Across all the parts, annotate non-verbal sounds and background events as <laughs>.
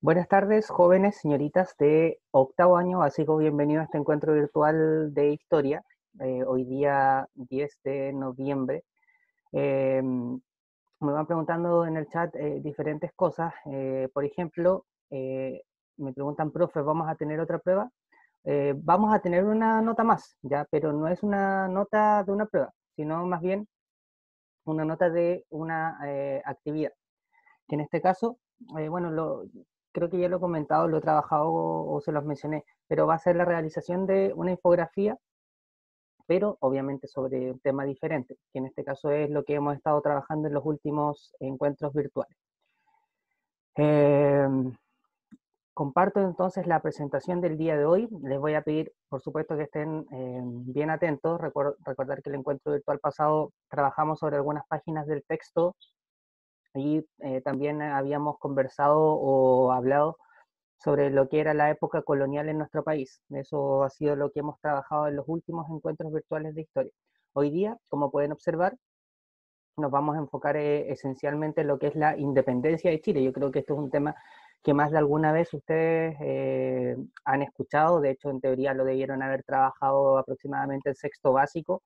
Buenas tardes, jóvenes, señoritas de octavo año, así como bienvenidos a este encuentro virtual de historia, eh, hoy día 10 de noviembre. Eh, me van preguntando en el chat eh, diferentes cosas, por ejemplo, me preguntan, profe, ¿vamos a tener otra prueba? vamos a tener una nota más, ya, pero no es una nota de una prueba, sino más bien una nota de una actividad. Que en este caso, bueno, lo, creo que ya lo he comentado, lo he trabajado o, se los mencioné, pero va a ser la realización de una infografía, pero obviamente sobre un tema diferente, que en este caso es lo que hemos estado trabajando en los últimos encuentros virtuales. Em, comparto entonces la presentación del día de hoy. Les voy a pedir, por supuesto, que estén em, bien atentos. recordar que el encuentro virtual pasado trabajamos sobre algunas páginas del texto y eh, también habíamos conversado o hablado sobre lo que era la época colonial en nuestro país. Eso ha sido lo que hemos trabajado en los últimos encuentros virtuales de historia. Hoy día, como pueden observar, nos vamos a enfocar eh, esencialmente en lo que es la independencia de Chile. Yo creo que esto es un tema que más de alguna vez ustedes eh, han escuchado, de hecho en teoría lo debieron haber trabajado aproximadamente el sexto básico,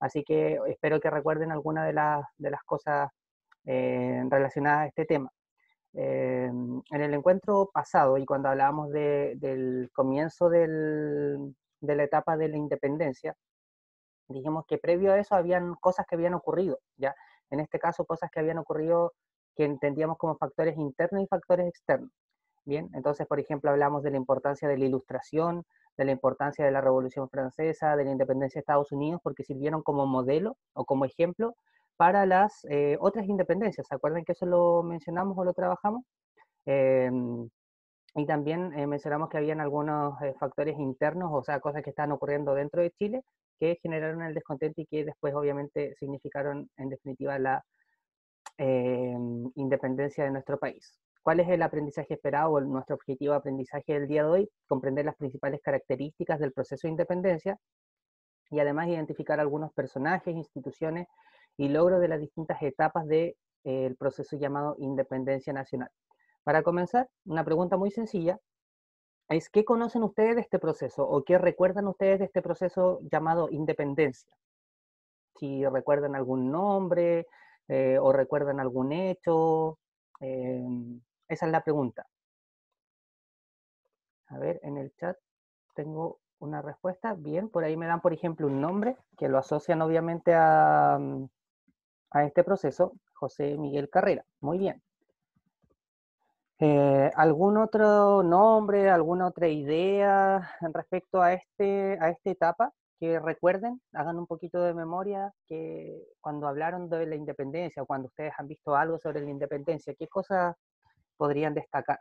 así que espero que recuerden alguna de, de las cosas eh, relacionada a este tema. Eh, en el encuentro pasado y cuando hablábamos del comienzo de la etapa de la independencia, dijimos que previo a eso habían cosas que habían ocurrido, ¿ya? En este caso, cosas que habían ocurrido que entendíamos como factores internos y factores externos. Bien, entonces, por ejemplo, hablamos de la importancia de la ilustración, de la importancia de la Revolución Francesa, de la independencia de Estados Unidos, porque sirvieron como modelo o como ejemplo para las eh, otras independencias. ¿Se acuerdan que eso lo mencionamos o lo trabajamos? Em, y también eh, mencionamos que habían algunos eh, factores internos, o sea, cosas que están ocurriendo dentro de Chile que generaron el descontento y que después obviamente significaron en definitiva la em, independencia de nuestro país. ¿Cuál es el aprendizaje esperado o nuestro objetivo de aprendizaje del día de hoy? Comprender las principales características del proceso de independencia y además identificar algunos personajes, instituciones y logro de las distintas etapas del de, proceso llamado independencia nacional. Para comenzar, una pregunta muy sencilla es ¿qué conocen ustedes de este proceso o qué recuerdan ustedes de este proceso llamado independencia? Si recuerdan algún nombre eh, o recuerdan algún hecho, eh, esa es la pregunta. A ver, en el chat tengo una respuesta. Bien, por ahí me dan, por ejemplo, un nombre que lo asocian obviamente a, mm, a este proceso José Miguel Carrera. Muy bien. Eh, ¿Algún otro nombre, alguna otra idea respecto a, este, a esta etapa que recuerden? Hagan un poquito de memoria que cuando hablaron de la independencia cuando ustedes han visto algo sobre la independencia, ¿qué cosas podrían destacar?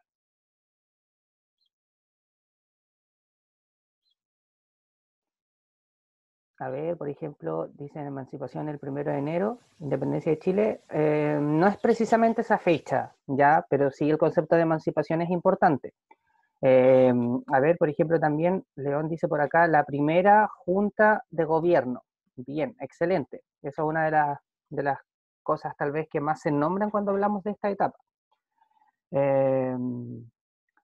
A ver, por ejemplo, dicen emancipación el primero de enero, independencia de Chile, eh, no es precisamente esa fecha, ya, pero sí el concepto de emancipación es importante. Eh, a ver, por ejemplo, también León dice por acá, la primera junta de gobierno. Bien, excelente. Esa es una de, las, de las cosas tal vez que más se nombran cuando hablamos de esta etapa. Eh,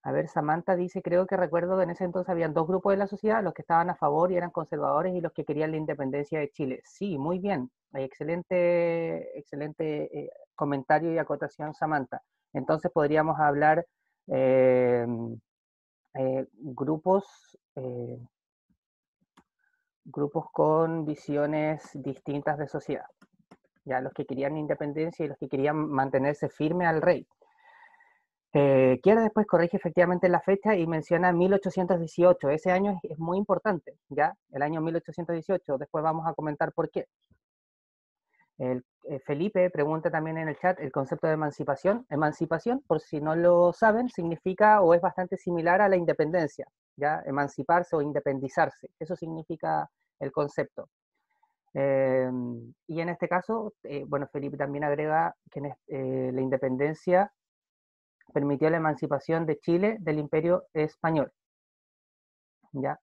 a ver, Samantha dice, creo que recuerdo en ese entonces habían dos grupos de la sociedad, los que estaban a favor y eran conservadores y los que querían la independencia de Chile. Sí, muy bien. Excelente, excelente eh, comentario y acotación, Samantha. Entonces podríamos hablar eh, eh, grupos, grupos con visiones distintas de sociedad. Ya los que querían independencia y los que querían mantenerse firme al rey. Eh, después corrige efectivamente la fecha y menciona 1818. Ese año es, muy importante, ¿ya? El año 1818. Después vamos a comentar por qué. El, eh, Felipe pregunta también en el chat el concepto de emancipación. Emancipación, por si no lo saben, significa o es bastante similar a la independencia, ¿ya? Emanciparse o independizarse. Eso significa el concepto. Em, y en este caso, eh, bueno, Felipe también agrega que eh, la independencia permitió la emancipación de Chile del imperio español. ¿Ya?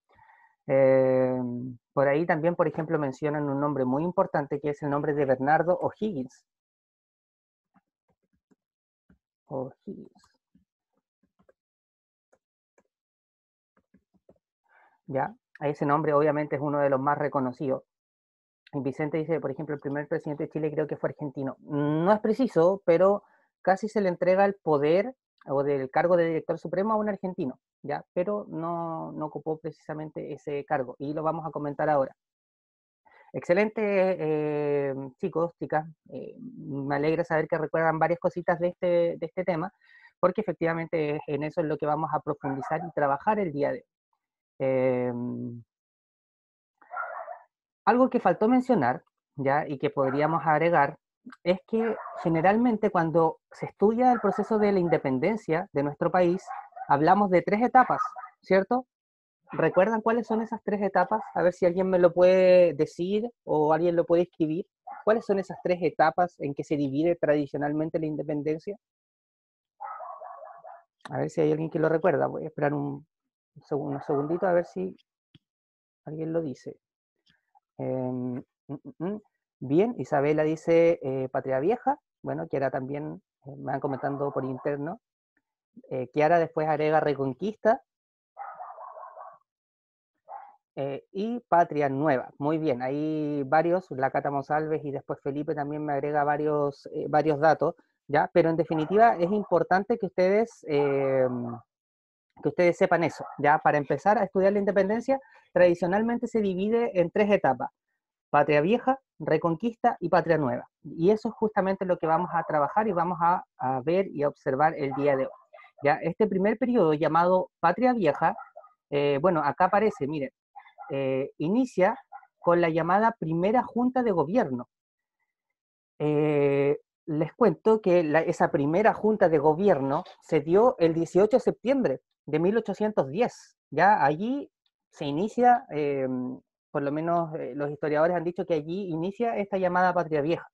Eh, por ahí también, por ejemplo, mencionan un nombre muy importante que es el nombre de Bernardo O'Higgins. O'Higgins. ¿Ya? Ese nombre obviamente es uno de los más reconocidos. Vicente dice, por ejemplo, el primer presidente de Chile creo que fue argentino. No es preciso, pero casi se le entrega el poder o del cargo de director supremo a un argentino, ¿ya? Pero no, no ocupó precisamente ese cargo y lo vamos a comentar ahora. Excelente, eh, chicos, chicas. Eh, me alegra saber que recuerdan varias cositas de este, de este tema, porque efectivamente en eso es lo que vamos a profundizar y trabajar el día de hoy. Em, algo que faltó mencionar, ya, y que podríamos agregar, es que generalmente cuando se estudia el proceso de la independencia de nuestro país, hablamos de tres etapas, ¿cierto? ¿Recuerdan cuáles son esas tres etapas? A ver si alguien me lo puede decir o alguien lo puede escribir. ¿Cuáles son esas tres etapas en que se divide tradicionalmente la independencia? A ver si hay alguien que lo recuerda. Voy a esperar un, un segundito a ver si alguien lo dice. Mm. Bien, Isabela dice eh, Patria Vieja. Bueno, Kiara también eh, me van comentando por interno. Eh, Kiara después agrega Reconquista. y Patria Nueva. Muy bien, hay varios, la Cata Monsalves y después Felipe también me agrega varios, varios datos, ¿ya? Pero en definitiva es importante que ustedes em, que ustedes sepan eso. Ya para empezar a estudiar la independencia, tradicionalmente se divide en tres etapas. Patria Vieja, Reconquista y Patria Nueva. Y eso es justamente lo que vamos a trabajar y vamos a, ver y observar el día de hoy. Ya, este primer periodo llamado Patria Vieja, eh, bueno, acá aparece, miren, eh, inicia con la llamada primera junta de gobierno. Eh, les cuento que esa primera junta de gobierno se dio el 18 de septiembre de 1810. Ya allí se inicia, em, por lo menos eh, los historiadores han dicho que allí inicia esta llamada patria vieja,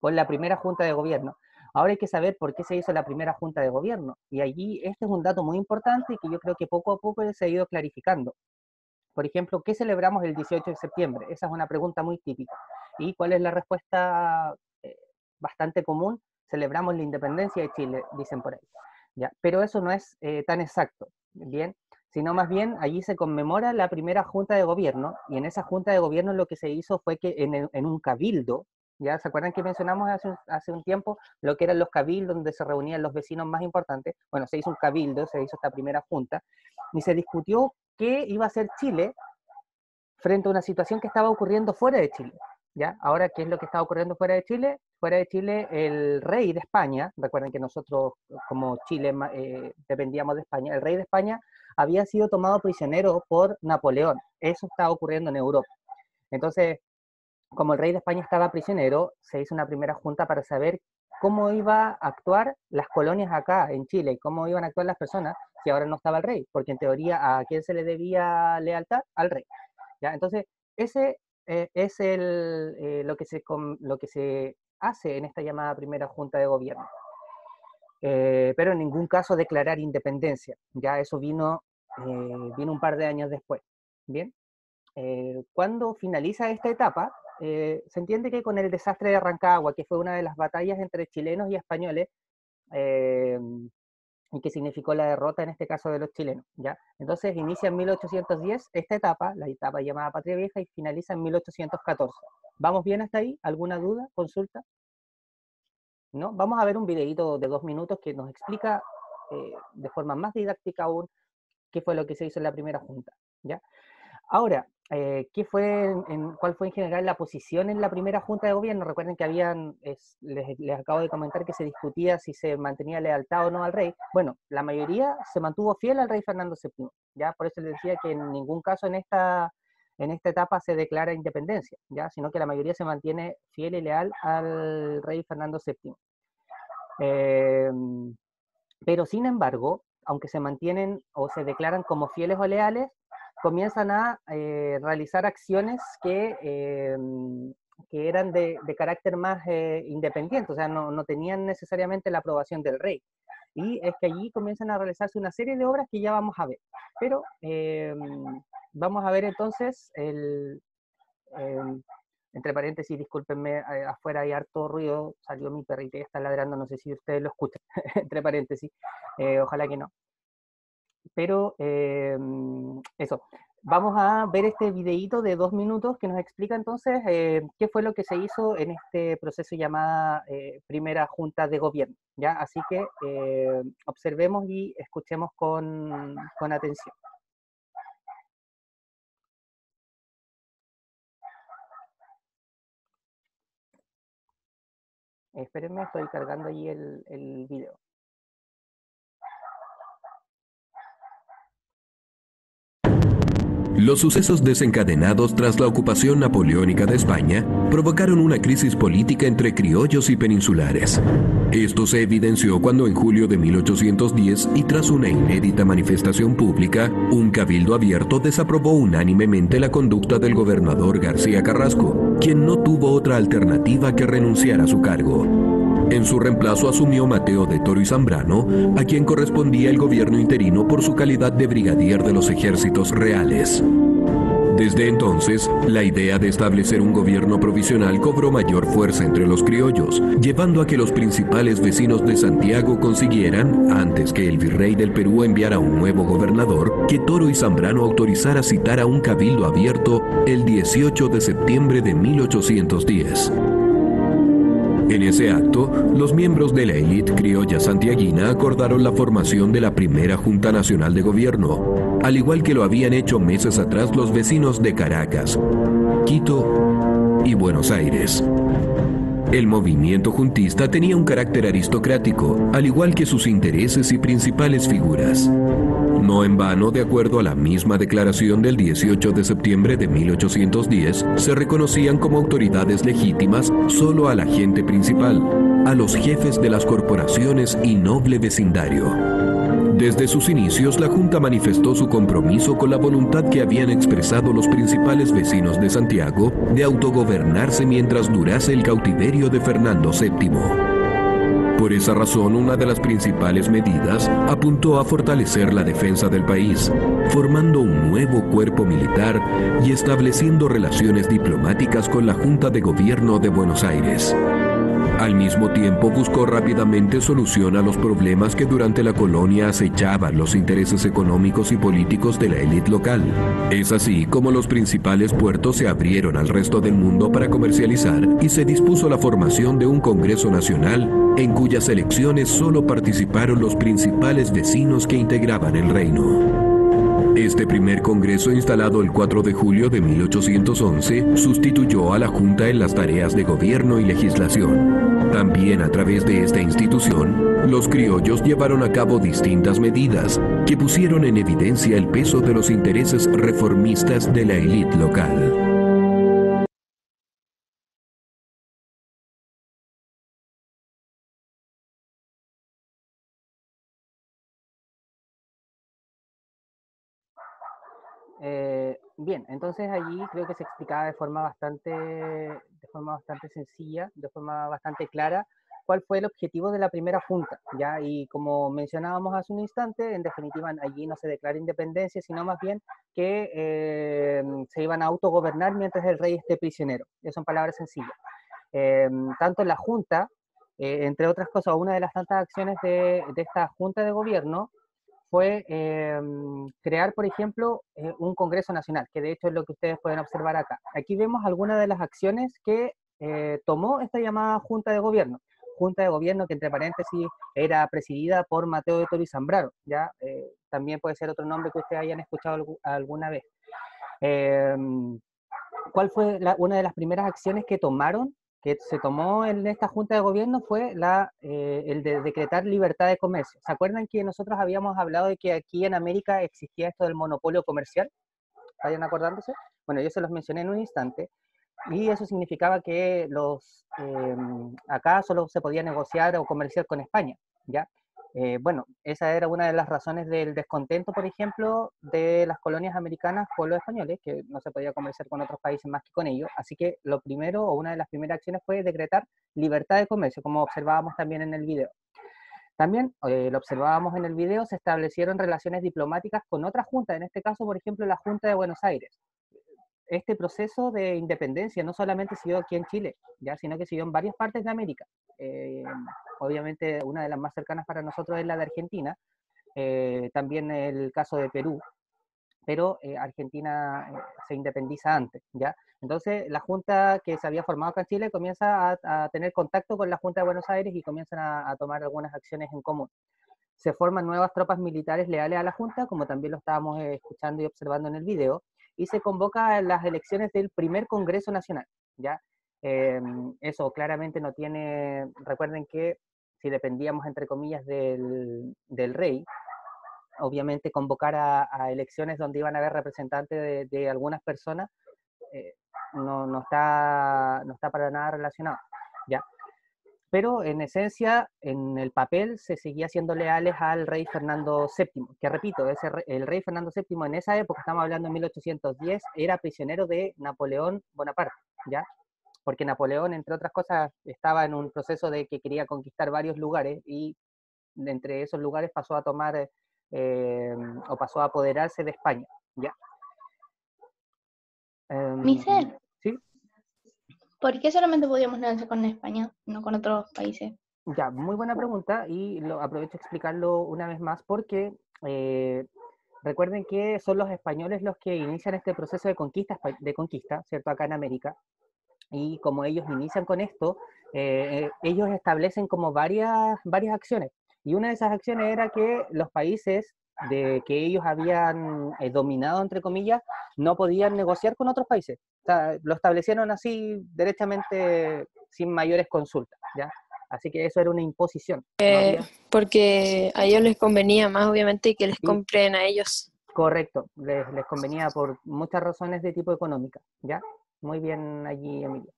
por la primera junta de gobierno. Ahora hay que saber por qué se hizo la primera junta de gobierno. Y allí este es un dato muy importante y que yo creo que poco a poco se ha ido clarificando. Por ejemplo, ¿qué celebramos el 18 de septiembre? Esa es una pregunta muy típica. ¿Y cuál es la respuesta eh, bastante común? Celebramos la independencia de Chile, dicen por ahí. Pero eso no es eh, tan exacto, ¿bien? Sino más bien allí se conmemora la primera junta de gobierno y en esa junta de gobierno lo que se hizo fue que en, un cabildo, ¿ya? ¿Se acuerdan que mencionamos hace, un tiempo lo que eran los cabildos donde se reunían los vecinos más importantes? Bueno, se hizo un cabildo, se hizo esta primera junta y se discutió qué iba a hacer Chile frente a una situación que estaba ocurriendo fuera de Chile. ¿Ya? Ahora, ¿qué es lo que está ocurriendo fuera de Chile? Fuera de Chile, el rey de España, recuerden que nosotros como Chile eh, dependíamos de España, el rey de España había sido tomado prisionero por Napoleón. Eso está ocurriendo en Europa. Entonces, como el rey de España estaba prisionero, se hizo una primera junta para saber cómo iba a actuar las colonias acá en Chile y cómo iban a actuar las personas si ahora no estaba el rey, porque en teoría a quién se le debía lealtad al rey. ¿ya? Entonces, ese eh, es el, eh, lo, que se, lo que se hace en esta llamada primera junta de gobierno. Eh, pero en ningún caso declarar independencia. Ya eso vino, vino un par de años después. Bien, cuando finaliza esta etapa, se entiende que con el desastre de Rancagua, que fue una de las batallas entre chilenos y españoles, y que significó la derrota en este caso de los chilenos. ¿ya? Entonces inicia en 1810 esta etapa, la etapa llamada Patria Vieja, y finaliza en 1814. ¿Vamos bien hasta ahí? ¿Alguna duda? ¿Consulta? ¿No? Vamos a ver un videito de dos minutos que nos explica eh, de forma más didáctica aún qué fue lo que se hizo en la primera junta. ¿ya? Ahora, eh, ¿qué fue en, ¿cuál fue en general la posición en la primera junta de gobierno? Recuerden que habían, les, acabo de comentar que se discutía si se mantenía lealtad o no al rey. Bueno, la mayoría se mantuvo fiel al rey Fernando VII, ¿ya? Por eso les decía que en ningún caso en esta, en esta etapa se declara independencia, ¿ya? Sino que la mayoría se mantiene fiel y leal al rey Fernando VII. Em, pero sin embargo, aunque se mantienen o se declaran como fieles o leales, comienzan a eh, realizar acciones que, em, que eran de, carácter más eh, independiente, o sea, no, no, tenían necesariamente la aprobación del rey. Y es que allí comienzan a realizarse una serie de obras que ya vamos a ver. Pero em, vamos a ver entonces el... Entre paréntesis, discúlpenme, eh, afuera hay harto ruido, salió mi perrita y está ladrando, no sé si ustedes lo escuchan, <laughs> entre paréntesis, ojalá que no. pero em, eso, vamos a ver este videíto de dos minutos que nos explica entonces eh, qué fue lo que se hizo en este proceso llamada eh, primera junta de gobierno. ¿ya? Así que eh, observemos y escuchemos con, con atención. Espérenme, estoy cargando ahí el, el video. Los sucesos desencadenados tras la ocupación napoleónica de España provocaron una crisis política entre criollos y peninsulares. Esto se evidenció cuando en julio de 1810 y tras una inédita manifestación pública, un cabildo abierto desaprobó unánimemente la conducta del gobernador García Carrasco, quien no tuvo otra alternativa que renunciar a su cargo. En su reemplazo asumió Mateo de Toro y Zambrano, a quien correspondía el gobierno interino por su calidad de brigadier de los ejércitos reales. Desde entonces, la idea de establecer un gobierno provisional cobró mayor fuerza entre los criollos, llevando a que los principales vecinos de Santiago consiguieran, antes que el virrey del Perú enviara un nuevo gobernador, que Toro y Zambrano autorizara citar a un cabildo abierto el 18 de septiembre de 1810. En ese acto, los miembros de la élite criolla santiaguina acordaron la formación de la primera Junta Nacional de Gobierno, al igual que lo habían hecho meses atrás los vecinos de Caracas, Quito y Buenos Aires. El movimiento juntista tenía un carácter aristocrático, al igual que sus intereses y principales figuras. No en vano, de acuerdo a la misma declaración del 18 de septiembre de 1810, se reconocían como autoridades legítimas solo a la gente principal, a los jefes de las corporaciones y noble vecindario. Desde sus inicios, la Junta manifestó su compromiso con la voluntad que habían expresado los principales vecinos de Santiago de autogobernarse mientras durase el cautiverio de Fernando VII. Por esa razón, una de las principales medidas apuntó a fortalecer la defensa del país, formando un nuevo cuerpo militar y estableciendo relaciones diplomáticas con la Junta de Gobierno de Buenos Aires. Al mismo tiempo buscó rápidamente solución a los problemas que durante la colonia acechaban los intereses económicos y políticos de la élite local. Es así como los principales puertos se abrieron al resto del mundo para comercializar y se dispuso la formación de un Congreso Nacional en cuyas elecciones solo participaron los principales vecinos que integraban el reino. Este primer Congreso, instalado el 4 de julio de 1811, sustituyó a la Junta en las tareas de gobierno y legislación. También a través de esta institución, los criollos llevaron a cabo distintas medidas que pusieron en evidencia el peso de los intereses reformistas de la élite local. Eh, bien, entonces allí creo que se explicaba de forma bastante, de forma bastante sencilla, de forma bastante clara, cuál fue el objetivo de la primera junta, ¿ya? Y como mencionábamos hace un instante, en definitiva allí no se declara independencia, sino más bien que eh, se iban a autogobernar mientras el rey esté prisionero. Esas son palabras sencillas. Eh, tanto la junta, entre otras cosas, una de las tantas acciones de, de esta junta de gobierno fue em, crear, por ejemplo, eh, un Congreso Nacional, que de hecho es lo que ustedes pueden observar acá. Aquí vemos algunas de las acciones que eh, tomó esta llamada Junta de Gobierno. Junta de Gobierno que, entre paréntesis, era presidida por Mateo de Toro Zambrano, ¿ya? Eh, también puede ser otro nombre que ustedes hayan escuchado alguna vez. Em, ¿Cuál fue una de las primeras acciones que tomaron que se tomó en esta Junta de Gobierno fue la, eh, el de decretar libertad de comercio. ¿Se acuerdan que nosotros habíamos hablado de que aquí en América existía esto del monopolio comercial? ¿Vayan acordándose? Bueno, yo se los mencioné en un instante. Y eso significaba que los, eh, acá solo se podía negociar o comerciar con España, ¿ya? Eh, bueno, esa era una de las razones del descontento, por ejemplo, de las colonias americanas con los españoles, que no se podía comerciar con otros países más que con ellos. Así que lo primero, o una de las primeras acciones fue decretar libertad de comercio, como observábamos también en el video. También, eh, lo observábamos en el video, se establecieron relaciones diplomáticas con otras juntas, en este caso, por ejemplo, la Junta de Buenos Aires. Este proceso de independencia no solamente se dio aquí en Chile, ya, sino que se dio en varias partes de América. Eh, obviamente una de las más cercanas para nosotros es la de Argentina, también el caso de Perú, pero Argentina se independiza antes, ¿ya? Entonces, la Junta que se había formado acá en Chile comienza a, tener contacto con la Junta de Buenos Aires y comienzan a, tomar algunas acciones en común. Se forman nuevas tropas militares leales a la Junta, como también lo estábamos eh, escuchando y observando en el video, y se convoca a las elecciones del primer Congreso Nacional. ¿ya? Em, eso claramente no tiene, recuerden que si dependíamos, entre comillas, del, rey, obviamente convocar a, elecciones donde iban a haber representantes de, algunas personas eh, no, no, está, no está para nada relacionado, ¿ya? Pero en esencia, en el papel se seguía siendo leales al rey Fernando VII, que repito, ese, el rey Fernando VII en esa época, estamos hablando de 1810, era prisionero de Napoleón Bonaparte, ¿ya? Porque Napoleón, entre otras cosas, estaba en un proceso de que quería conquistar varios lugares y entre esos lugares pasó a tomar eh, o pasó a apoderarse de España, ¿ya? ¿Sí? ¿Por qué solamente podíamos negociar con España, no con otros países? Ya, muy buena pregunta y lo aprovecho a explicarlo una vez más porque eh, recuerden que son los españoles los que inician este proceso de conquista, de conquista, ¿cierto? Acá en América. Y como ellos inician con esto, eh, eh, ellos establecen como varias, varias acciones. Y una de esas acciones era que los países de que ellos habían eh, dominado, entre comillas, no podían negociar con otros países. O sea, lo establecieron así directamente sin mayores consultas, ¿ya? Así que eso era una imposición. Eh, porque a ellos les convenía más, obviamente, que les compren a ellos. Correcto, les, les convenía por muchas razones de tipo económica, ¿ya? Muy bien allí, Emilio.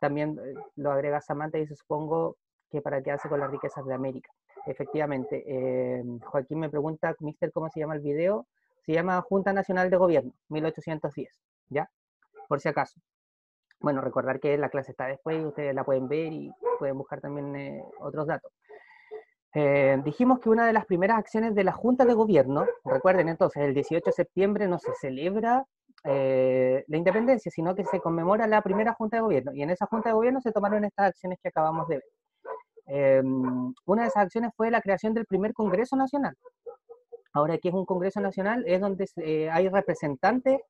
También eh, lo agrega Samantha y dice, supongo que para qué hace con las riquezas de América. Efectivamente. Eh, Joaquín me pregunta, mister, ¿cómo se llama el video? Se llama Junta Nacional de Gobierno, 1810, ¿ya? Por si acaso. Bueno, recordar que la clase está después, ustedes la pueden ver y pueden buscar también eh, otros datos. Eh, dijimos que una de las primeras acciones de la Junta de Gobierno, recuerden entonces, el 18 de septiembre no se celebra la independencia, sino que se conmemora la primera Junta de Gobierno. Y en esa Junta de Gobierno se tomaron estas acciones que acabamos de ver. Em, una de esas acciones fue la creación del primer Congreso Nacional. Ahora, ¿qué es un Congreso Nacional? Es donde eh, hay representantes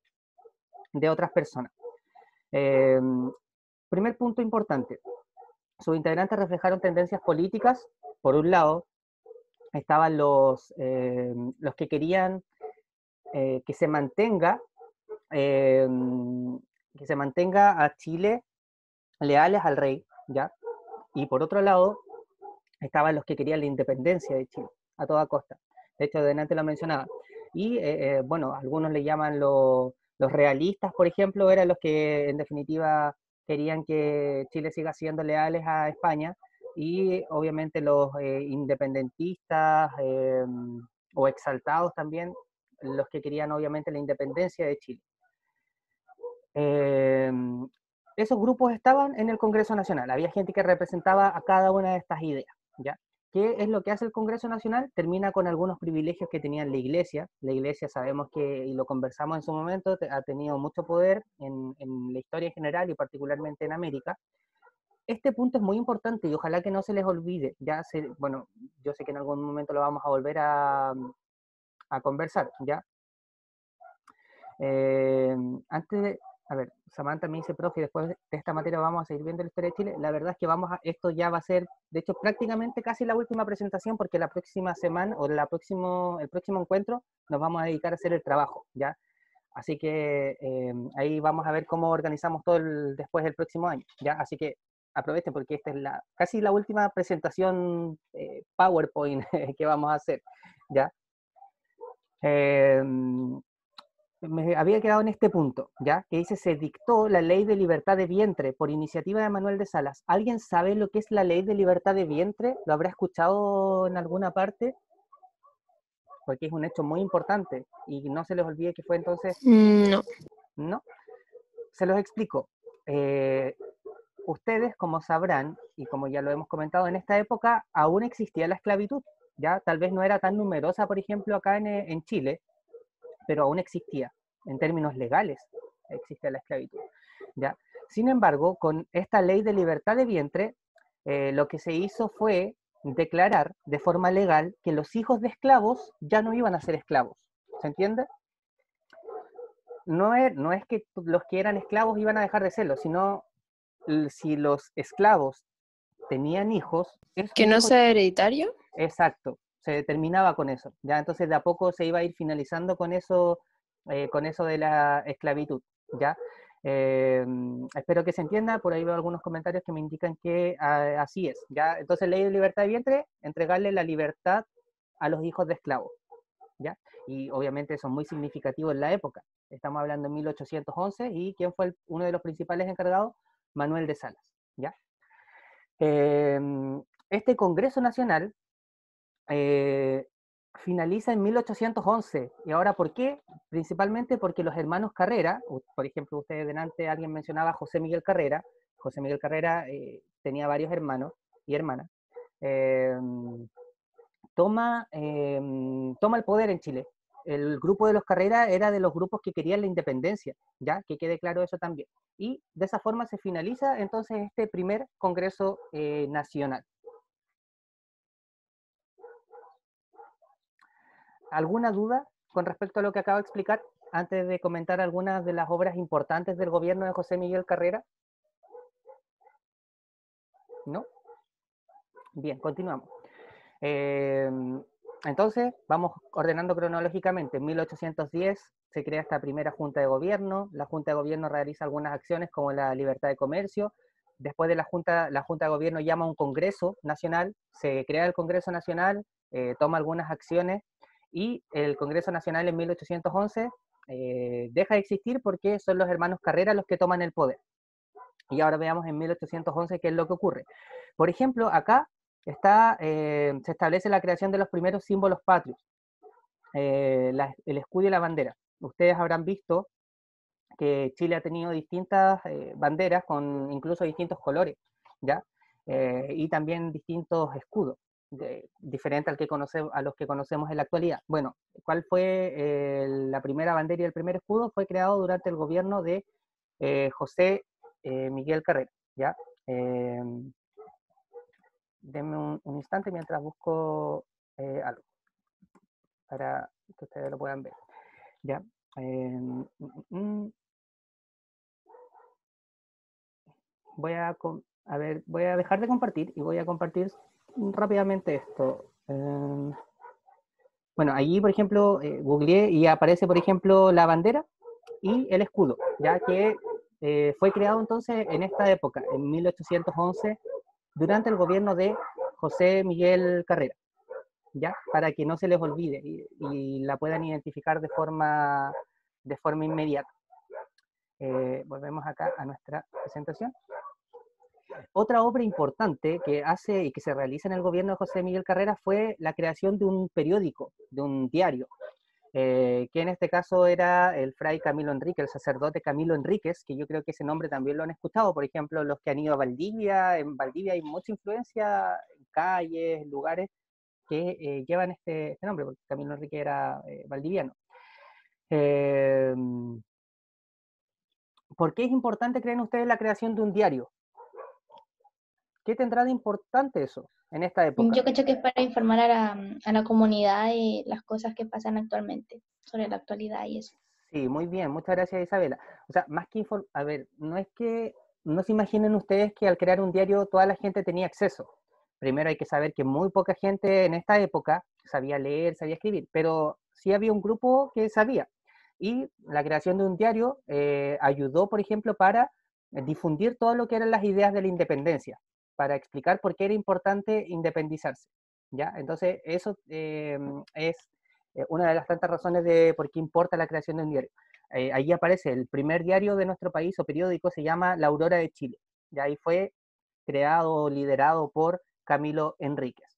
de otras personas. Em, primer punto importante. Sus integrantes reflejaron tendencias políticas. Por un lado, estaban los, em, los que querían eh, que se mantenga que se mantenga a Chile leales al rey, ¿ya? Y por otro lado, estaban los que querían la independencia de Chile, a toda costa. De hecho, delante lo mencionaba. Y eh, eh, bueno, algunos le llaman los realistas, por ejemplo, eran los que en definitiva querían que Chile siga siendo leales a España, y obviamente los eh, independentistas o exaltados también, los que querían obviamente la independencia de Chile. esos grupos estaban en el Congreso Nacional, había gente que representaba a cada una de estas ideas. ¿Qué es lo que hace el Congreso Nacional? Termina con algunos privilegios que tenía la Iglesia. La Iglesia sabemos que, y lo conversamos en su momento, ha tenido mucho poder en, la historia en general y particularmente en América. Este punto es muy importante y ojalá que no se les olvide. Ya bueno, yo sé que en algún momento lo vamos a volver a, a conversar, ¿ya? Eh, antes de, a ver, Samantha me dice, profe, después de esta materia vamos a seguir viendo la historia de Chile. La verdad es que vamos a, esto ya va a ser, de hecho, prácticamente casi la última presentación, porque la próxima semana o la próximo, el próximo encuentro nos vamos a dedicar a hacer el trabajo, ¿ya? Así que eh, ahí vamos a ver cómo organizamos todo después del próximo año, ¿ya? Así que aprovechen porque esta es la, casi la última presentación eh, PowerPoint <laughs> que vamos a hacer, ¿ya? Eh, me había quedado en este punto, ¿ya? Que dice, se dictó la ley de libertad de vientre por iniciativa de Manuel de Salas. ¿Alguien sabe lo que es la ley de libertad de vientre? ¿Lo habrá escuchado en alguna parte? Porque es un hecho muy importante y no se les olvide que fue entonces... Mm, no. ¿No? Se los explico. Eh, ustedes, como sabrán, y como ya lo hemos comentado, en esta época aún existía la esclavitud, ¿ya? Tal vez no era tan numerosa, por ejemplo, acá en, en Chile, pero aún existía, en términos legales, existe la esclavitud. ¿ya? Sin embargo, con esta ley de libertad de vientre, eh, lo que se hizo fue declarar de forma legal que los hijos de esclavos ya no iban a ser esclavos. ¿Se entiende? No es, no es que los que eran esclavos iban a dejar de serlo, sino si los esclavos tenían hijos... ¿Que no sea hereditario? Exacto, se determinaba con eso. Ya entonces de a poco se iba a ir finalizando con eso, eh, con eso de la esclavitud. ¿ya? Em, espero que se entienda, por ahí veo algunos comentarios que me indican que ah, así es. ¿ya? Entonces, ley de libertad de vientre, entregarle la libertad a los hijos de esclavos. ¿ya? Y obviamente eso es muy significativo en la época. Estamos hablando de 1811 y ¿quién fue uno de los principales encargados? Manuel de Salas. ¿ya? Em, este Congreso Nacional eh, finaliza en 1811. ¿Y ahora por qué? Principalmente porque los hermanos Carrera, por ejemplo, ustedes delante alguien mencionaba a José Miguel Carrera, José Miguel Carrera eh, tenía varios hermanos y hermanas, em, toma, em, toma el poder en Chile. El grupo de los Carrera era de los grupos que querían la independencia, ya que quede claro eso también. Y de esa forma se finaliza entonces este primer Congreso eh, Nacional. ¿Alguna duda con respecto a lo que acabo de explicar antes de comentar algunas de las obras importantes del gobierno de José Miguel Carrera? ¿No? Bien, continuamos. Em, entonces, vamos ordenando cronológicamente. En 1810 se crea esta primera Junta de Gobierno. La Junta de Gobierno realiza algunas acciones como la libertad de comercio. Después de la Junta, la Junta de Gobierno llama a un Congreso Nacional. Se crea el Congreso Nacional, eh, toma algunas acciones y el Congreso Nacional en 1811 eh, deja de existir porque son los hermanos Carrera los que toman el poder. Y ahora veamos en 1811 qué es lo que ocurre. Por ejemplo, acá está, eh, se establece la creación de los primeros símbolos patrios, eh, el escudo y la bandera. Ustedes habrán visto que Chile ha tenido distintas banderas con incluso distintos colores, ¿ya? y también distintos escudos diferente al que conocemos, a los que conocemos en la actualidad. Bueno, ¿cuál fue eh, la primera bandera y el primer escudo? Fue creado durante el gobierno de eh, José eh, Miguel Carrera, ¿ya? Em, denme un, instante mientras busco algo para que ustedes lo puedan ver. ¿ya? Em, mm, mm, mm. voy a, a ver, voy a dejar de compartir y voy a compartir rápidamente esto. Em, bueno, allí, por ejemplo, eh, googleé y aparece, por ejemplo, la bandera y el escudo, ya que eh, fue creado entonces en esta época, en 1811, durante el gobierno de José Miguel Carrera, ya, para que no se les olvide y, la puedan identificar de forma, de forma inmediata. Eh, volvemos acá a nuestra presentación. Otra obra importante que hace y que se realiza en el gobierno de José Miguel Carrera fue la creación de un periódico, de un diario, eh, que en este caso era el fray Camilo Enrique, el sacerdote Camilo Enríquez, que yo creo que ese nombre también lo han escuchado, por ejemplo, los que han ido a Valdivia, en Valdivia hay mucha influencia en calles, lugares que eh, llevan este, este, nombre, porque Camilo Enrique era eh, valdiviano. Em, ¿Por qué es importante, creen ustedes, la creación de un diario? ¿Qué tendrá de importante eso en esta época? Yo creo que es para informar a la, comunidad de las cosas que pasan actualmente, sobre la actualidad y eso. Sí, muy bien, muchas gracias Isabela. O sea, más que informar, a ver, no es que, no se imaginen ustedes que al crear un diario toda la gente tenía acceso. Primero hay que saber que muy poca gente en esta época sabía leer, sabía escribir, pero sí había un grupo que sabía. Y la creación de un diario eh, ayudó, por ejemplo, para difundir todo lo que eran las ideas de la independencia para explicar por qué era importante independizarse. ¿ya? Entonces, eso em, es eh, una de las tantas razones de por qué importa la creación de un diario. Eh, ahí aparece el primer diario de nuestro país o periódico, se llama La Aurora de Chile. Y ahí fue creado, liderado por Camilo Enríquez.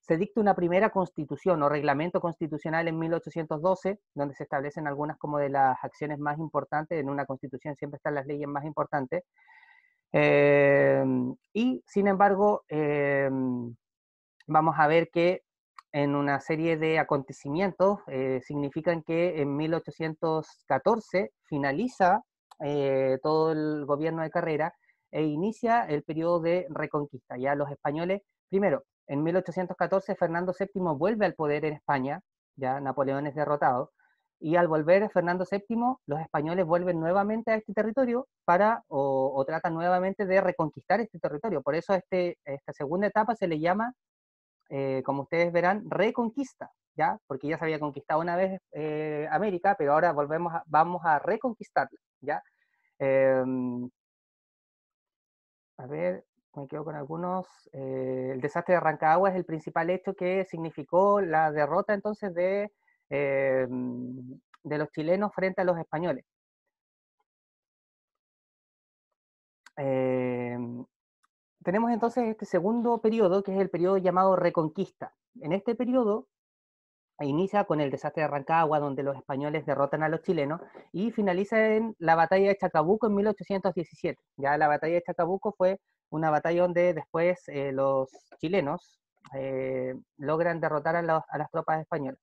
Se dicta una primera constitución o reglamento constitucional en 1812, donde se establecen algunas como de las acciones más importantes. En una constitución siempre están las leyes más importantes. Em, y sin embargo, em, vamos a ver que en una serie de acontecimientos eh, significan que en 1814 finaliza eh, todo el gobierno de carrera e inicia el periodo de reconquista. Ya los españoles, primero, En 1814 Fernando VII vuelve al poder en España, ya Napoleón es derrotado, y al volver Fernando VII, los españoles vuelven nuevamente a este territorio para, o, tratan nuevamente de reconquistar este territorio. Por eso este, esta segunda etapa se le llama, eh, como ustedes verán, reconquista, ¿ya? Porque ya se había conquistado una vez eh, América, pero ahora volvemos vamos a reconquistarla, ¿ya? Em, a ver, me quedo con algunos. Eh, el desastre de Rancagua es el principal hecho que significó la derrota entonces de, em, de los chilenos frente a los españoles. Em, tenemos entonces este segundo periodo, que es el periodo llamado Reconquista. En este periodo inicia con el desastre de Rancagua, donde los españoles derrotan a los chilenos, y finaliza en la batalla de Chacabuco en 1817. Ya la batalla de Chacabuco fue una batalla donde después eh, los chilenos eh, logran derrotar a, las tropas españolas.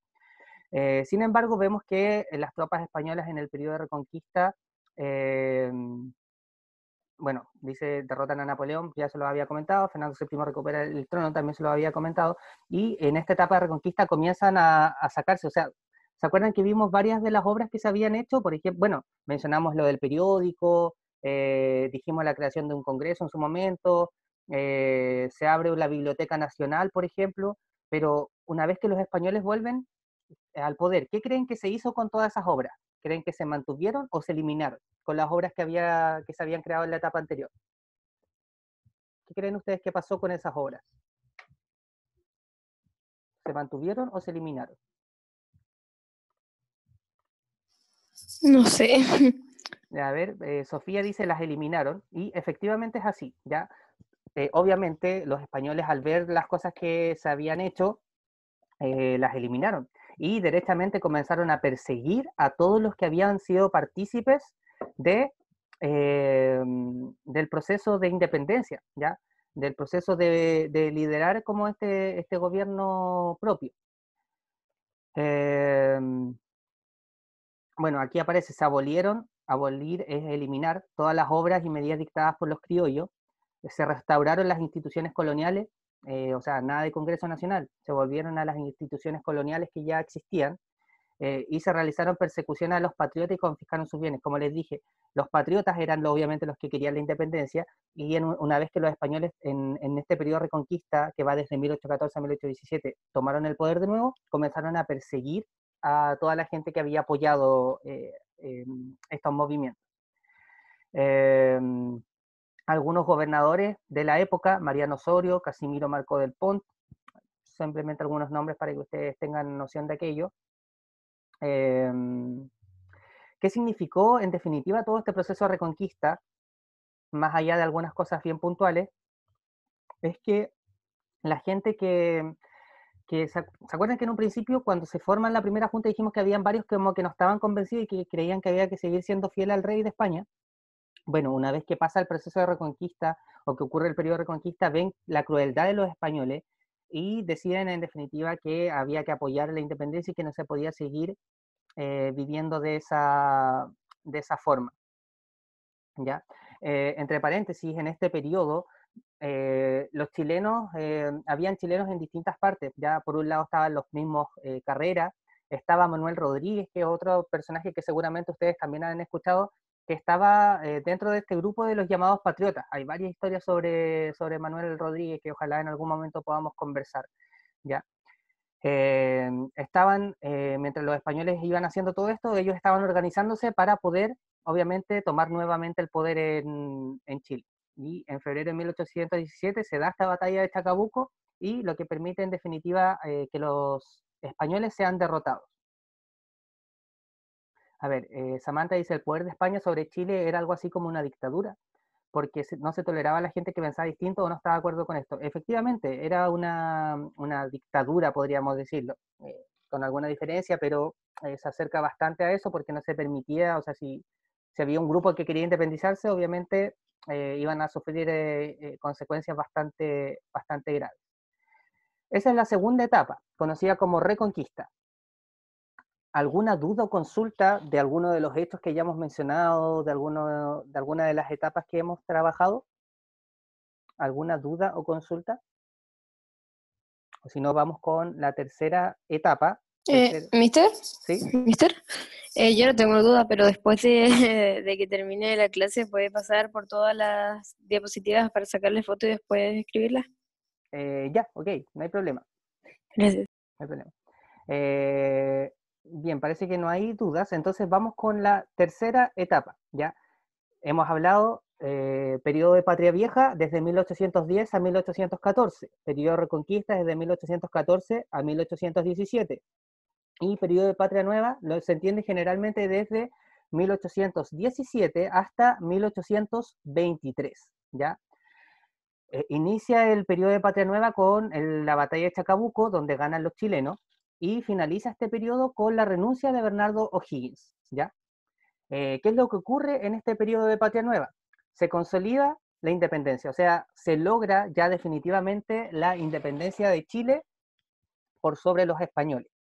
Eh, sin embargo, vemos que las tropas españolas en el periodo de Reconquista bueno, dice, derrotan a Napoleón, ya se lo había comentado, Fernando VII recupera el trono, también se lo había comentado, y en esta etapa de reconquista comienzan a, sacarse, o sea, ¿se acuerdan que vimos varias de las obras que se habían hecho? Por ejemplo, bueno, mencionamos lo del periódico, eh, dijimos la creación de un congreso en su momento, eh, se abre la Biblioteca Nacional, por ejemplo, pero una vez que los españoles vuelven al poder, ¿qué creen que se hizo con todas esas obras? ¿Creen que se mantuvieron o se eliminaron con las obras que, había, que se habían creado en la etapa anterior? ¿Qué creen ustedes que pasó con esas obras? ¿Se mantuvieron o se eliminaron? No sé. <laughs> A ver, eh, Sofía dice las eliminaron y efectivamente es así, ¿ya? Eh, obviamente los españoles al ver las cosas que se habían hecho, eh, las eliminaron y directamente comenzaron a perseguir a todos los que habían sido partícipes de, em, del proceso de independencia, ¿ya? del proceso de, liderar como este, este gobierno propio. Em, bueno, aquí aparece, se abolieron, abolir es eliminar todas las obras y medidas dictadas por los criollos, se restauraron las instituciones coloniales eh, o sea, nada de Congreso Nacional, se volvieron a las instituciones coloniales que ya existían eh, y se realizaron persecuciones a los patriotas y confiscaron sus bienes. Como les dije, los patriotas eran obviamente los que querían la independencia y una vez que los españoles en, este periodo de reconquista, que va desde 1814 a 1817, tomaron el poder de nuevo, comenzaron a perseguir a toda la gente que había apoyado eh, estos movimientos. Algunos gobernadores de la época, Mariano Osorio, Casimiro Marco del Pont, simplemente algunos nombres para que ustedes tengan noción de aquello. Em, ¿Qué significó en definitiva todo este proceso de reconquista, más allá de algunas cosas bien puntuales? Es que la gente que, se, acuerdan que en un principio cuando se forman la primera junta dijimos que habían varios que como que no estaban convencidos y que creían que había que seguir siendo fiel al rey de España? Bueno, una vez que pasa el proceso de reconquista o que ocurre el periodo de reconquista, ven la crueldad de los españoles y deciden en definitiva que había que apoyar la independencia y que no se podía seguir eh, viviendo de esa, de esa forma. ¿Ya? Eh, entre paréntesis, en este periodo, eh, los chilenos, habían chilenos en distintas partes. Ya por un lado estaban los mismos Carrera, estaba Manuel Rodríguez, que es otro personaje que seguramente ustedes también han escuchado, que estaba eh, dentro de este grupo de los llamados patriotas. Hay varias historias sobre, sobre Manuel Rodríguez que ojalá en algún momento podamos conversar. ¿ya? Eh, estaban, eh, mientras los españoles iban haciendo todo esto, ellos estaban organizándose para poder, obviamente, tomar nuevamente el poder en, en Chile. Y en febrero de 1817 se da esta batalla de Chacabuco y lo que permite en definitiva que los españoles sean derrotados. A ver, eh, Samantha dice, el poder de España sobre Chile era algo así como una dictadura, porque no se toleraba a la gente que pensaba distinto o no estaba de acuerdo con esto. Efectivamente, era una, dictadura, podríamos decirlo, eh, con alguna diferencia, pero eh, se acerca bastante a eso porque no se permitía, o sea, si, si había un grupo que quería independizarse, obviamente iban a sufrir consecuencias bastante, bastante graves. Esa es la segunda etapa, conocida como reconquista alguna duda o consulta de alguno de los hechos que ya hemos mencionado, de, alguno, de alguna de las etapas que hemos trabajado? ¿Alguna duda o consulta? o si no, vamos con la tercera etapa. Eh, ¿Mister? ¿Sí? ¿Mister? Eh, yo no tengo duda, pero después de, <laughs> de, que termine la clase, ¿puede pasar por todas las diapositivas para sacarle foto y después escribirlas? Eh, ya, ok, no hay problema. Gracias. No hay problema. Eh, bien, parece que no hay dudas, entonces vamos con la tercera etapa, ¿ya? Hemos hablado eh, periodo de Patria Vieja desde 1810 a 1814, periodo de Reconquista desde 1814 a 1817, y periodo de Patria Nueva lo, se entiende generalmente desde 1817 hasta 1823, ¿ya? Eh, inicia el periodo de Patria Nueva con la batalla de Chacabuco, donde ganan los chilenos, y finaliza este periodo con la renuncia de Bernardo O'Higgins, ¿ya? Eh, ¿Qué es lo que ocurre en este periodo de Patria Nueva? Se consolida la independencia, o sea, se logra ya definitivamente la independencia de Chile por sobre los españoles.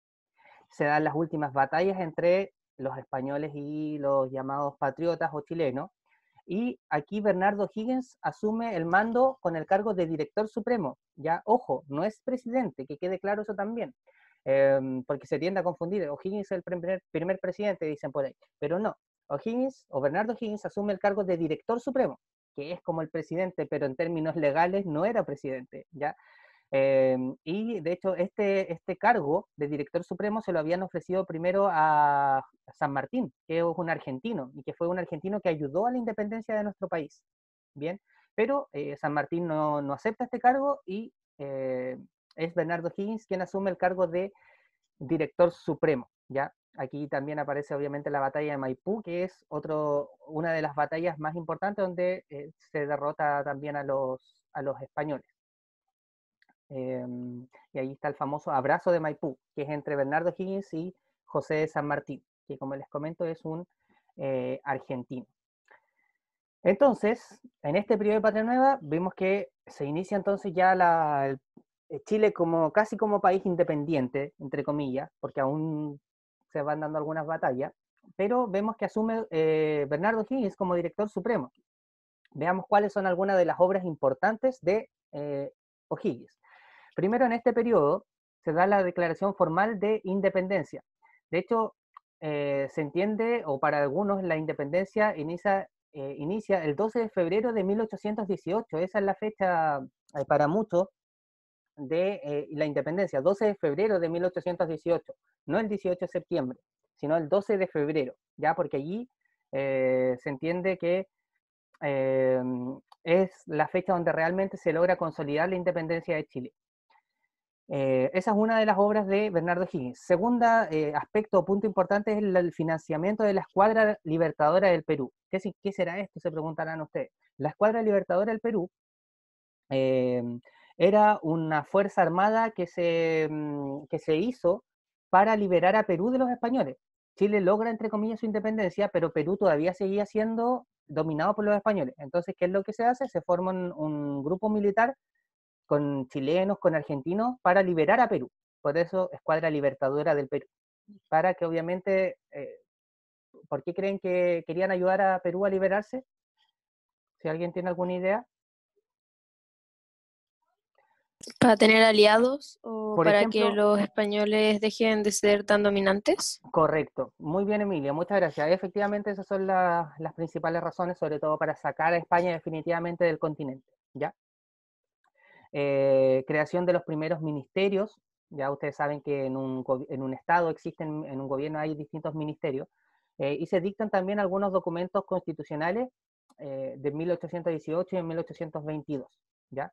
Se dan las últimas batallas entre los españoles y los llamados patriotas o chilenos, y aquí Bernardo Higgins asume el mando con el cargo de director supremo. Ya, ojo, no es presidente, que quede claro eso también, em, porque se tiende a confundir. O'Higgins es el primer, primer presidente, dicen por ahí, pero no. O'Higgins o Bernardo Higgins asume el cargo de director supremo, que es como el presidente, pero en términos legales no era presidente, ¿ya? Em, y de hecho, este, este cargo de director supremo se lo habían ofrecido primero a San Martín, que es un argentino, y que fue un argentino que ayudó a la independencia de nuestro país. Bien, pero eh, San Martín no, no, acepta este cargo y eh, es Bernardo Higgins quien asume el cargo de director supremo. ¿ya? Aquí también aparece obviamente la batalla de Maipú, que es otro, una de las batallas más importantes donde eh, se derrota también a los, a los españoles. Em, y ahí está el famoso abrazo de Maipú, que es entre Bernardo Higgins y José de San Martín, que como les comento es un eh, argentino. Entonces, en este periodo de Patria Nueva, vimos que se inicia entonces ya la, Chile como casi como país independiente, entre comillas, porque aún se van dando algunas batallas, pero vemos que asume eh, Bernardo Higgins como director supremo. Veamos cuáles son algunas de las obras importantes de O'Higgins. Primero, en este periodo se da la declaración formal de independencia. De hecho, eh, se entiende, o para algunos, la independencia inicia, eh, el 12 de febrero de 1818. Esa es la fecha eh, para muchos de la independencia, 12 de febrero de 1818, no el 18 de septiembre, sino el 12 de febrero, ya porque allí se entiende que es la fecha donde realmente se logra consolidar la independencia de Chile. Eh, esa es una de las obras de Bernardo Higgins. Segunda eh, aspecto o punto importante es el, financiamiento de la Escuadra Libertadora del Perú. ¿Qué, ¿Qué, será esto? Se preguntarán ustedes. La Escuadra Libertadora del Perú eh, era una fuerza armada que se, mm, que se hizo para liberar a Perú de los españoles. Chile logra, entre comillas, su independencia, pero Perú todavía seguía siendo dominado por los españoles. Entonces, ¿qué es lo que se hace? Se forma un grupo militar con chilenos, con argentinos, para liberar a Perú. Por eso, Escuadra Libertadora del Perú. Para que obviamente, eh, ¿por qué creen que querían ayudar a Perú a liberarse? Si alguien tiene alguna idea. ¿Para tener aliados o para que los españoles dejen de ser tan dominantes? Correcto. Muy bien, Emilia. Muchas gracias. Efectivamente, esas son las principales razones, sobre todo para sacar a España definitivamente del continente. ¿Ya? Eh, creación de los primeros ministerios, ya ustedes saben que en un, en un Estado existen, en un gobierno hay distintos ministerios, eh, y se dictan también algunos documentos constitucionales eh, de 1818 y 1822, ¿ya?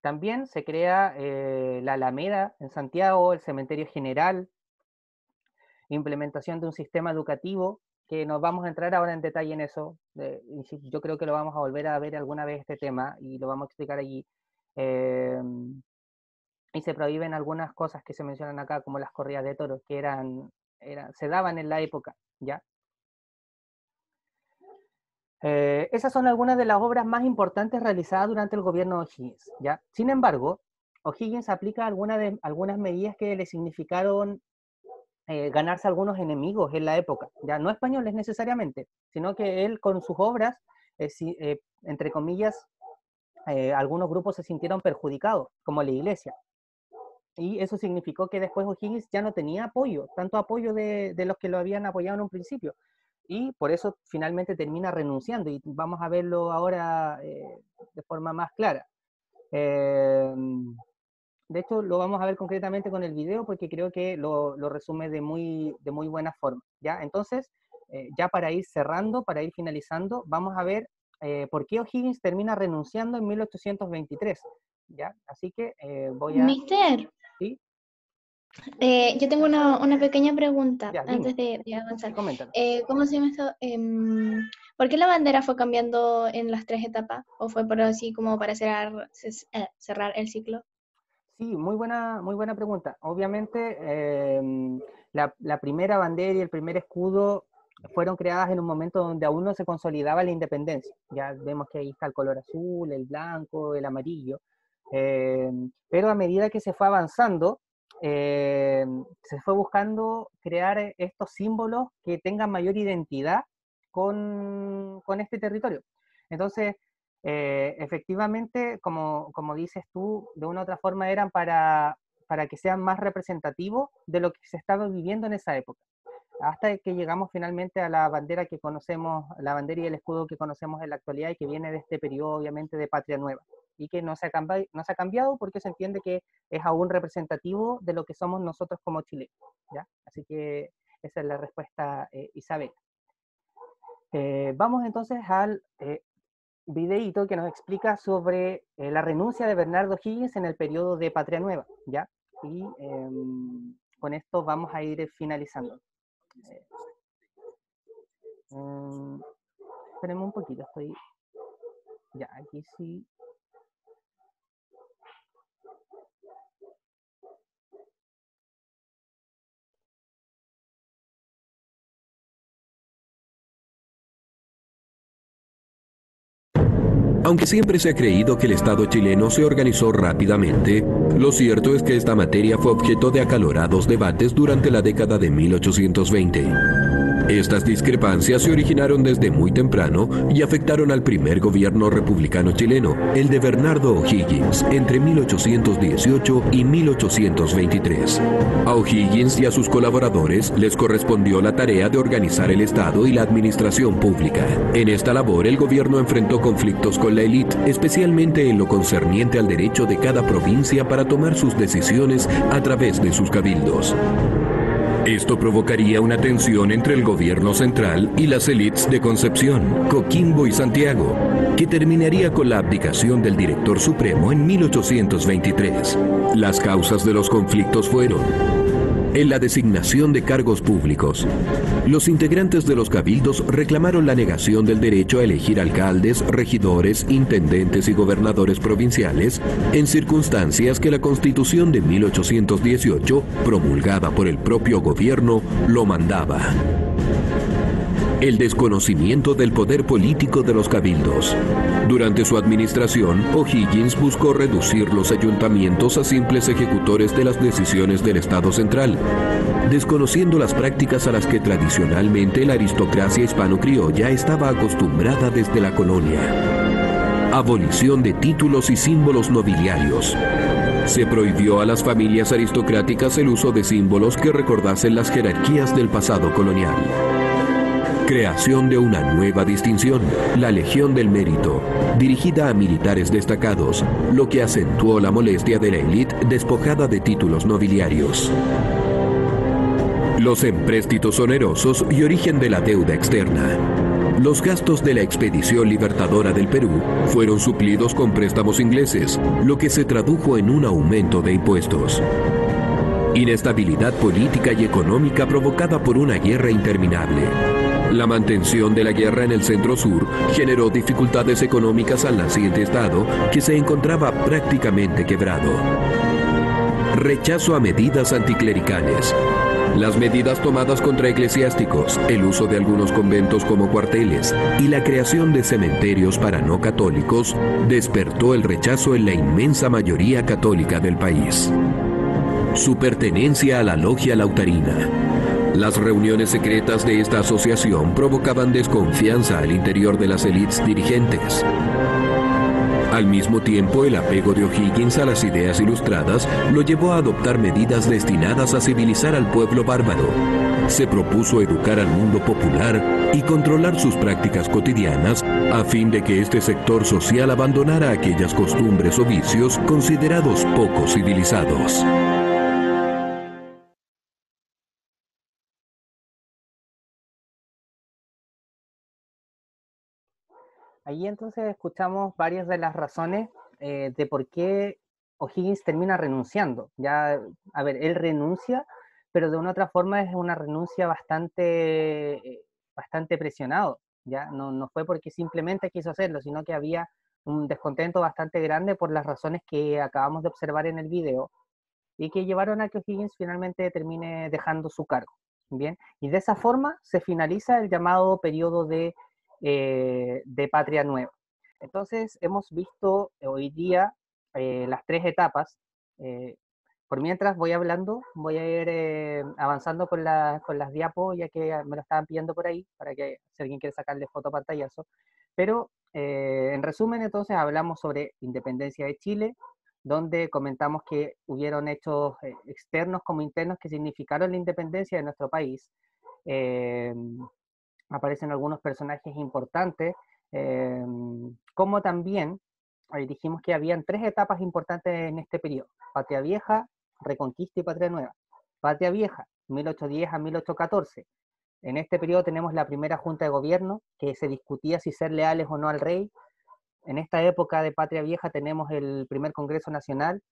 También se crea la Alameda en Santiago, el Cementerio General, implementación de un sistema educativo que nos vamos a entrar ahora en detalle en eso. yo creo que lo vamos a volver a ver alguna vez este tema y lo vamos a explicar allí. Em, y se prohíben algunas cosas que se mencionan acá, como las corridas de toros, que eran, eran se daban en la época, ¿ya? Eh, esas son algunas de las obras más importantes realizadas durante el gobierno de O'Higgins. Sin embargo, O'Higgins aplica algunas, medidas que le significaron eh, ganarse algunos enemigos en la época, ya no españoles necesariamente, sino que él con sus obras, eh, eh, entre comillas, algunos grupos se sintieron perjudicados, como la iglesia. Y eso significó que después O'Higgins ya no tenía apoyo, tanto apoyo de, los que lo habían apoyado en un principio. Y por eso finalmente termina renunciando, y vamos a verlo ahora eh, de forma más clara. Eh, de hecho, lo vamos a ver concretamente con el video porque creo que lo, lo resume de muy, de muy buena forma. ¿ya? Entonces, eh, ya para ir cerrando, para ir finalizando, vamos a ver eh, por qué O'Higgins termina renunciando en 1823. ¿ya? Así que voy a... Mister. ¿Sí? yo tengo una, una, pequeña pregunta ya, antes de, de avanzar. ¿Cómo se llama esto? Em, ¿Por qué la bandera fue cambiando en las tres etapas? ¿O fue por así como para cerrar, cerrar el ciclo? Sí, muy buena, muy buena pregunta. Obviamente, eh, la, la, primera bandera y el primer escudo fueron creadas en un momento donde aún no se consolidaba la independencia. Ya vemos que ahí está el color azul, el blanco, el amarillo. Eh, pero a medida que se fue avanzando, eh, se fue buscando crear estos símbolos que tengan mayor identidad con, con este territorio. Entonces, eh, efectivamente, como, como, dices tú, de una u otra forma eran para, para que sean más representativos de lo que se estaba viviendo en esa época. Hasta que llegamos finalmente a la bandera que conocemos, la bandera y el escudo que conocemos en la actualidad y que viene de este periodo, obviamente, de Patria Nueva. Y que no se ha cambiado, no se ha cambiado porque se entiende que es aún representativo de lo que somos nosotros como chilenos. ¿ya? Así que esa es la respuesta, eh, Isabel. Eh, vamos entonces al eh, videíto que nos explica sobre eh, la renuncia de Bernardo Higgins en el periodo de Patria Nueva, ¿ya? Y eh, con esto vamos a ir finalizando. Um, espérenme un poquito, estoy... Ya, aquí sí. Aunque siempre se ha creído que el Estado chileno se organizó rápidamente, lo cierto es que esta materia fue objeto de acalorados debates durante la década de 1820. Estas discrepancias se originaron desde muy temprano y afectaron al primer gobierno republicano chileno, el de Bernardo O'Higgins, entre 1818 y 1823. A O'Higgins y a sus colaboradores les correspondió la tarea de organizar el Estado y la administración pública. En esta labor el gobierno enfrentó conflictos con la élite, especialmente en lo concerniente al derecho de cada provincia para tomar sus decisiones a través de sus cabildos. Esto provocaría una tensión entre el gobierno central y las élites de Concepción, Coquimbo y Santiago, que terminaría con la abdicación del director supremo en 1823. Las causas de los conflictos fueron en la designación de cargos públicos. Los integrantes de los cabildos reclamaron la negación del derecho a elegir alcaldes, regidores, intendentes y gobernadores provinciales en circunstancias que la Constitución de 1818, promulgada por el propio gobierno, lo mandaba el desconocimiento del poder político de los cabildos. Durante su administración, O'Higgins buscó reducir los ayuntamientos a simples ejecutores de las decisiones del Estado central, desconociendo las prácticas a las que tradicionalmente la aristocracia hispano-criolla estaba acostumbrada desde la colonia. Abolición de títulos y símbolos nobiliarios. Se prohibió a las familias aristocráticas el uso de símbolos que recordasen las jerarquías del pasado colonial. Creación de una nueva distinción, la Legión del Mérito, dirigida a militares destacados, lo que acentuó la molestia de la élite despojada de títulos nobiliarios. Los empréstitos onerosos y origen de la deuda externa. Los gastos de la expedición libertadora del Perú fueron suplidos con préstamos ingleses, lo que se tradujo en un aumento de impuestos. Inestabilidad política y económica provocada por una guerra interminable. La mantención de la guerra en el centro sur generó dificultades económicas al naciente Estado que se encontraba prácticamente quebrado. Rechazo a medidas anticlericales. Las medidas tomadas contra eclesiásticos, el uso de algunos conventos como cuarteles y la creación de cementerios para no católicos despertó el rechazo en la inmensa mayoría católica del país. Su pertenencia a la logia lautarina las reuniones secretas de esta asociación provocaban desconfianza al interior de las élites dirigentes. Al mismo tiempo, el apego de O'Higgins a las ideas ilustradas lo llevó a adoptar medidas destinadas a civilizar al pueblo bárbaro. Se propuso educar al mundo popular y controlar sus prácticas cotidianas a fin de que este sector social abandonara aquellas costumbres o vicios considerados poco civilizados. Ahí entonces escuchamos varias de las razones eh, de por qué O'Higgins termina renunciando. Ya, a ver, él renuncia, pero de una otra forma es una renuncia bastante, eh, bastante presionado. Ya no, no fue porque simplemente quiso hacerlo, sino que había un descontento bastante grande por las razones que acabamos de observar en el video y que llevaron a que O'Higgins finalmente termine dejando su cargo. Bien, y de esa forma se finaliza el llamado periodo de eh, de Patria Nueva. Entonces, hemos visto hoy día eh, las tres etapas. Eh, por mientras voy hablando, voy a ir avanzando con, con las diapos, ya que me lo estaban pidiendo por ahí, para que si alguien quiere sacarle foto pantallazo. Pero, en resumen, entonces, hablamos sobre independencia de Chile, donde comentamos que hubieron hechos externos como internos que significaron la independencia de nuestro país aparecen algunos personajes importantes, em, como también dijimos que habían tres etapas importantes en este periodo, Patria Vieja, Reconquista y Patria Nueva. Patria Vieja, 1810 a 1814. En este periodo tenemos la primera junta de gobierno, que se discutía si ser leales o no al rey. En esta época de Patria Vieja tenemos el primer Congreso Nacional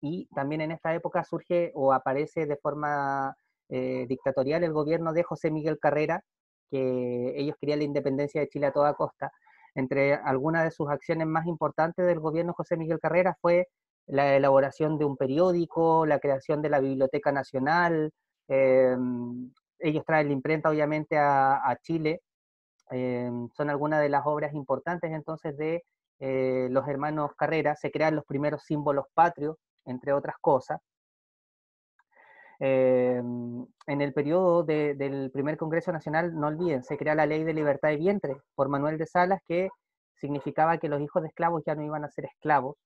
y también en esta época surge o aparece de forma eh, dictatorial el gobierno de José Miguel Carrera, que ellos querían la independencia de Chile a toda costa. Entre algunas de sus acciones más importantes del gobierno José Miguel Carrera fue la elaboración de un periódico, la creación de la Biblioteca Nacional. Em, ellos traen la imprenta obviamente a, Chile. Em, son algunas de las obras importantes entonces de eh, los hermanos Carrera. Se crean los primeros símbolos patrios, entre otras cosas. Em, en el periodo del primer Congreso Nacional, no olviden, se crea la ley de libertad de vientre por Manuel de Salas, que significaba que los hijos de esclavos ya no iban a ser esclavos.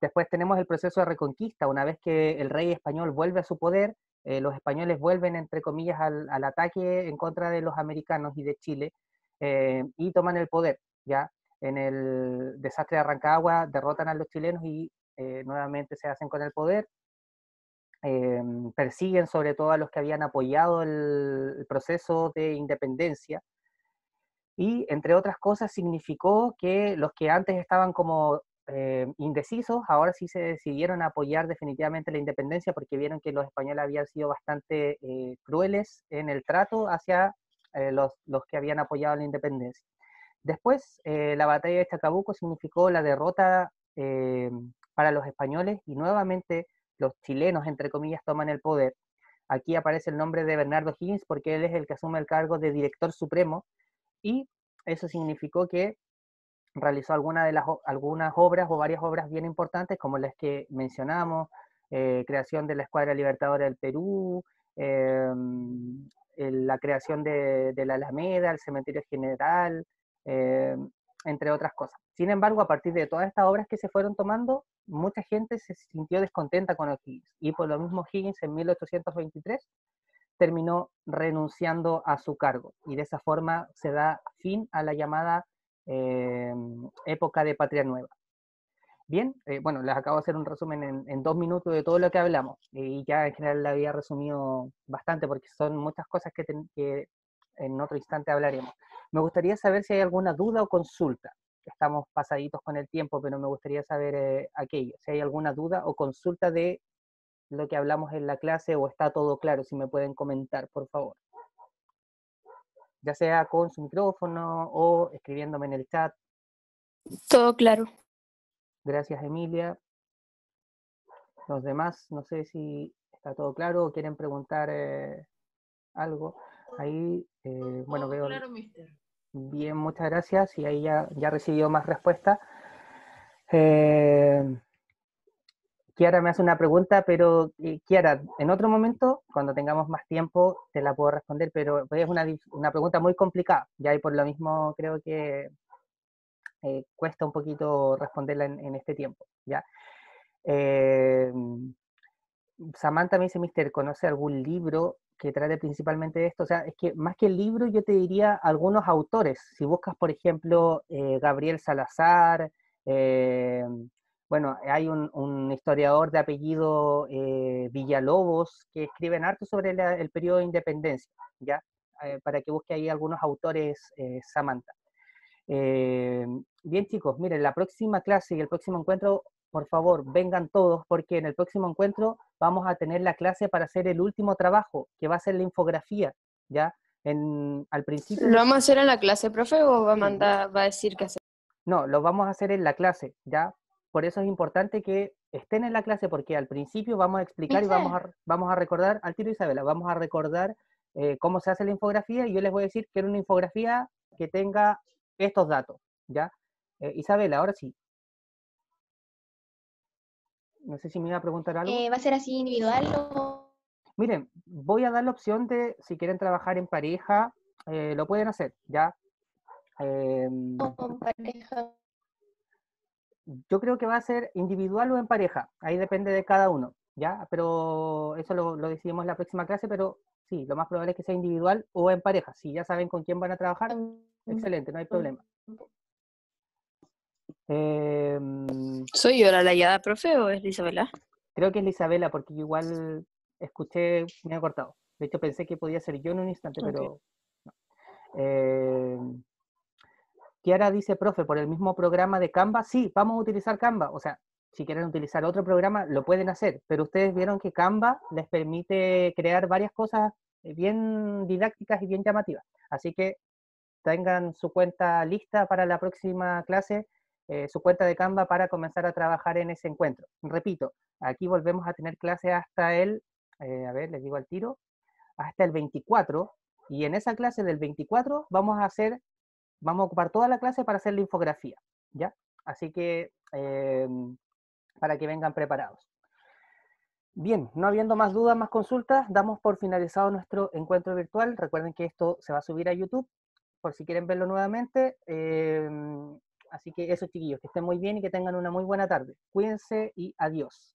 Después tenemos el proceso de reconquista, una vez que el rey español vuelve a su poder, eh, los españoles vuelven, entre comillas, al, ataque en contra de los americanos y de Chile eh, y toman el poder. Ya en el desastre de Arrancagua derrotan a los chilenos y eh, nuevamente se hacen con el poder. Em, persiguen sobre todo a los que habían apoyado el, proceso de independencia. Y entre otras cosas significó que los que antes estaban como eh, indecisos, ahora sí se decidieron a apoyar definitivamente la independencia porque vieron que los españoles habían sido bastante eh, crueles en el trato hacia eh, los, los, que habían apoyado la independencia. Después, la batalla de Chacabuco significó la derrota para los españoles y nuevamente los chilenos, entre comillas, toman el poder. Aquí aparece el nombre de Bernardo Higgins porque él es el que asume el cargo de director supremo y eso significó que realizó alguna de las, algunas obras o varias obras bien importantes como las que mencionamos, eh, creación de la Escuadra Libertadora del Perú, em, la creación de, la Alameda, el Cementerio General, em, entre otras cosas. Sin embargo, a partir de todas estas obras que se fueron tomando, mucha gente se sintió descontenta con O'Higgins y por lo mismo Higgins en 1823 terminó renunciando a su cargo y de esa forma se da fin a la llamada eh, época de Patria Nueva. Bien, eh, bueno, les acabo de hacer un resumen en, dos minutos de todo lo que hablamos y ya en general la había resumido bastante porque son muchas cosas que, que en otro instante hablaremos. Me gustaría saber si hay alguna duda o consulta estamos pasaditos con el tiempo, pero me gustaría saber eh, aquello, si hay alguna duda o consulta de lo que hablamos en la clase o está todo claro, si me pueden comentar, por favor. Ya sea con su micrófono o escribiéndome en el chat. Todo claro. Gracias, Emilia. Los demás, no sé si está todo claro o quieren preguntar eh, algo. Ahí, eh, bueno, veo... Claro, mister. Bien, muchas gracias. Y ahí ya, ya recibió más respuesta. Eh, Kiara me hace una pregunta, pero eh, Kiara, en otro momento, cuando tengamos más tiempo, te la puedo responder, pero es una, una pregunta muy complicada. Ya y por lo mismo creo que eh, cuesta un poquito responderla en, este tiempo, ¿ya? Samantha me dice, Mister, ¿conoce algún libro que trate principalmente de esto? O sea, es que más que el libro, yo te diría algunos autores. Si buscas, por ejemplo, Gabriel Salazar, bueno, hay un, historiador de apellido eh, Villalobos que escribe en harto sobre el periodo de independencia, ¿ya? Eh, para que busque ahí algunos autores, eh, Samantha. bien, chicos, miren, la próxima clase y el próximo encuentro, por favor, vengan todos, porque en el próximo encuentro vamos a tener la clase para hacer el último trabajo, que va a ser la infografía, ¿ya? En, al principio... ¿Lo vamos a hacer en la clase, profe, o va a, mandar, va a decir que hacer? No, lo vamos a hacer en la clase, ¿ya? por eso es importante que estén en la clase, porque al principio vamos a explicar y vamos a, vamos a recordar, al tiro Isabela, vamos a recordar eh, cómo se hace la infografía y yo les voy a decir que era una infografía que tenga estos datos, ¿ya? Eh, Isabela, ahora sí. No sé si me iba a preguntar algo. Eh, ¿Va a ser así individual o...? Miren, voy a dar la opción de, si quieren trabajar en pareja, lo pueden hacer, ¿ya? Em, pareja yo creo que va a ser individual o en pareja, ahí depende de cada uno, ¿ya? Pero eso lo, decidimos en la próxima clase, pero sí, lo más probable es que sea individual o en pareja. Si ya saben con quién van a trabajar, excelente, no hay problema. Em, ¿Soy yo la layada, profe, o es Isabela? Creo que es Isabela, porque igual escuché, me ha cortado. De hecho, pensé que podía ser yo en un instante, pero no. Em, Kiara dice, profe, por el mismo programa de Canva, sí, vamos a utilizar Canva. O sea, si quieren utilizar otro programa, lo pueden hacer, pero ustedes vieron que Canva les permite crear varias cosas eh, bien didácticas y bien llamativas. Así que tengan su cuenta lista para la próxima clase, eh, su cuenta de Canva para comenzar a trabajar en ese encuentro. Repito, aquí volvemos a tener clase hasta el, eh, a ver, les digo al tiro, hasta el 24, y en esa clase del 24 vamos a hacer vamos a ocupar toda la clase para hacer la infografía, ¿ya? Así que, em, para que vengan preparados. Bien, no habiendo más dudas, más consultas, damos por finalizado nuestro encuentro virtual. Recuerden que esto se va a subir a YouTube, por si quieren verlo nuevamente. Así que eso, chiquillos, que estén muy bien y que tengan una muy buena tarde. Cuídense y adiós.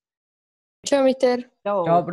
Chao, mister. Chao.